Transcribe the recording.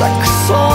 like a song